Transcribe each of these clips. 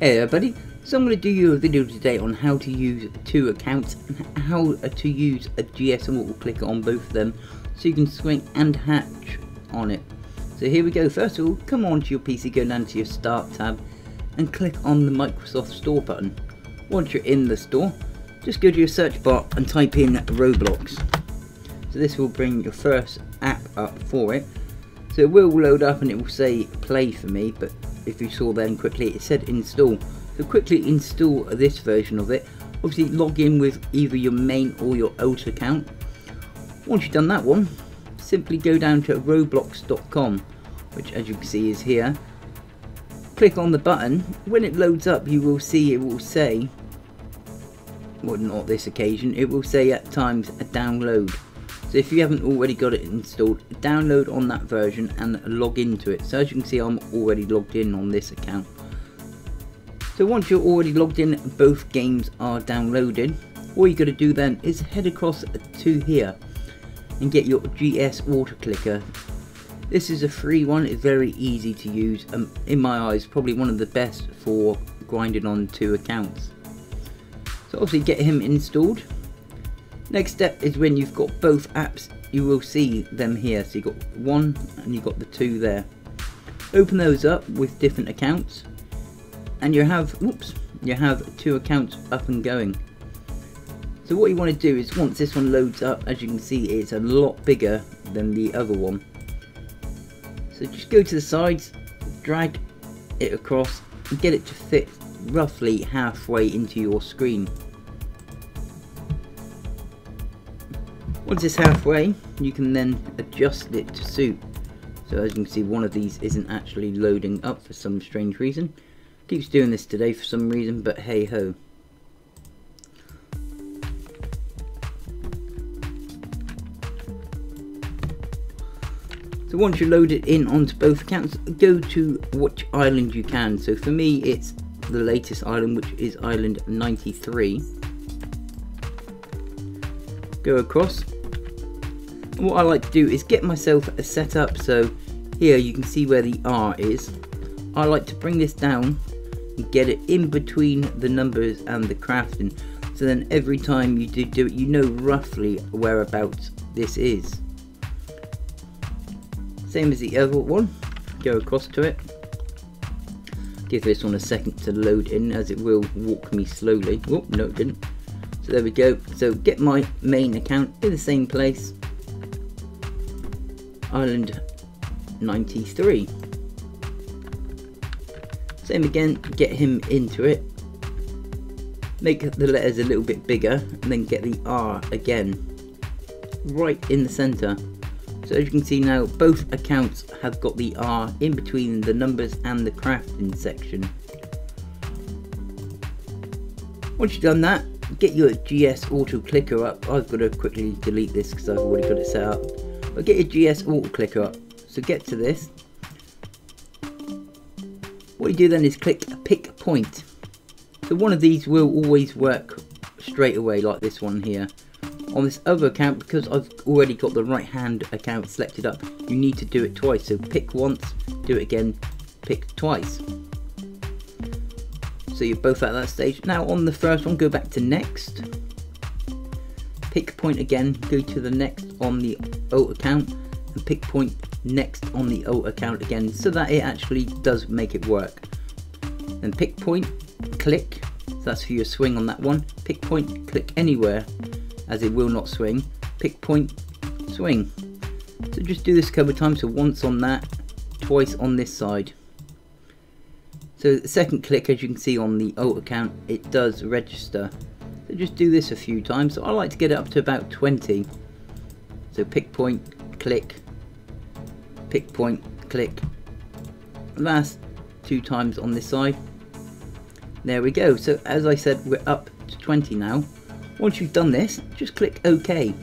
Hey everybody, so I'm going to do you a video today on how to use two accounts and how to use a GS auto clicker on both of them so you can swing and hatch on it. So here we go, first of all come on to your PC, go down to your start tab and click on the Microsoft Store button. Once you're in the store, just go to your search bar and type in Roblox. So this will bring your first app up for it. So it will load up and it will say play for me, but if you saw then quickly it said install. So quickly install this version of it. Obviously log in with either your main or your alt account. Once you've done that one, simply go down to roblox.com, which as you can see is here. Click on the button. When it loads up you will see it will say, well not this occasion, it will say at times a download. So if you haven't already got it installed, download on that version and log into it. So as you can see, I'm already logged in on this account. So once you're already logged in, both games are downloaded. All you got to do then is head across to here and get your GS Auto Clicker. This is a free one, it's very easy to use. Um, in my eyes, probably one of the best for grinding on two accounts. So obviously get him installed Next step is when you've got both apps, you will see them here. So you've got one and you've got the two there. Open those up with different accounts and you have, whoops, you have two accounts up and going. So what you want to do is once this one loads up, as you can see, it's a lot bigger than the other one. So just go to the sides, drag it across and get it to fit roughly halfway into your screen. Once it's halfway, you can then adjust it to suit. So as you can see, one of these isn't actually loading up for some strange reason. Keeps doing this today for some reason, but hey ho. So once you load it in onto both accounts, go to which island you can. So for me, it's the latest island, which is island 93. Go across, what I like to do is get myself a setup so here you can see where the R is. I like to bring this down and get it in between the numbers and the crafting. So then every time you do do it you know roughly whereabouts this is. Same as the other one. Go across to it. Give this one a second to load in as it will walk me slowly. Oh no it didn't. So there we go. So get my main account in the same place Island 93. Same again, get him into it. Make the letters a little bit bigger and then get the R again. Right in the centre. So as you can see now, both accounts have got the R in between the numbers and the crafting section. Once you've done that, get your GS auto clicker up. I've got to quickly delete this because I've already got it set up. But get your GS auto clicker up. So get to this. What you do then is click pick point. So one of these will always work straight away like this one here. On this other account, because I've already got the right hand account selected up, you need to do it twice. So pick once, do it again, pick twice. So you're both at that stage. Now on the first one, go back to next pick point again, go to the next on the alt account and pick point next on the alt account again so that it actually does make it work. Then pick point, click, so that's for your swing on that one. Pick point, click anywhere as it will not swing. Pick point, swing. So just do this a couple of times, so once on that, twice on this side. So the second click, as you can see on the alt account, it does register so just do this a few times. So I like to get it up to about 20. So pick point, click, pick point, click. Last two times on this side. There we go. So as I said, we're up to 20 now. Once you've done this, just click OK.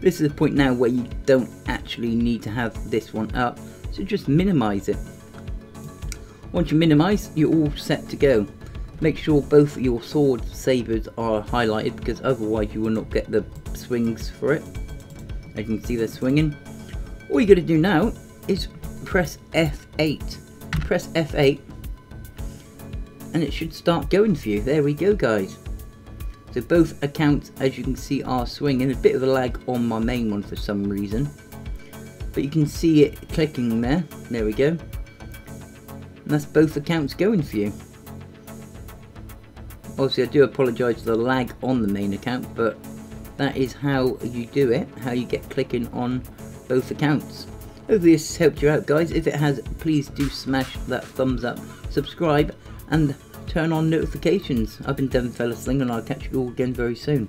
This is the point now where you don't actually need to have this one up. So just minimize it. Once you minimize, you're all set to go. Make sure both your sword sabers are highlighted because otherwise you will not get the swings for it. As you can see they're swinging. All you got to do now is press F8. Press F8 and it should start going for you. There we go guys. So both accounts as you can see are swinging. A bit of a lag on my main one for some reason. But you can see it clicking there. There we go. And that's both accounts going for you. Obviously I do apologise for the lag on the main account but that is how you do it, how you get clicking on both accounts. Hopefully this helped you out guys. If it has, please do smash that thumbs up, subscribe and turn on notifications. I've been Devin Devonfella Slinger and I'll catch you all again very soon.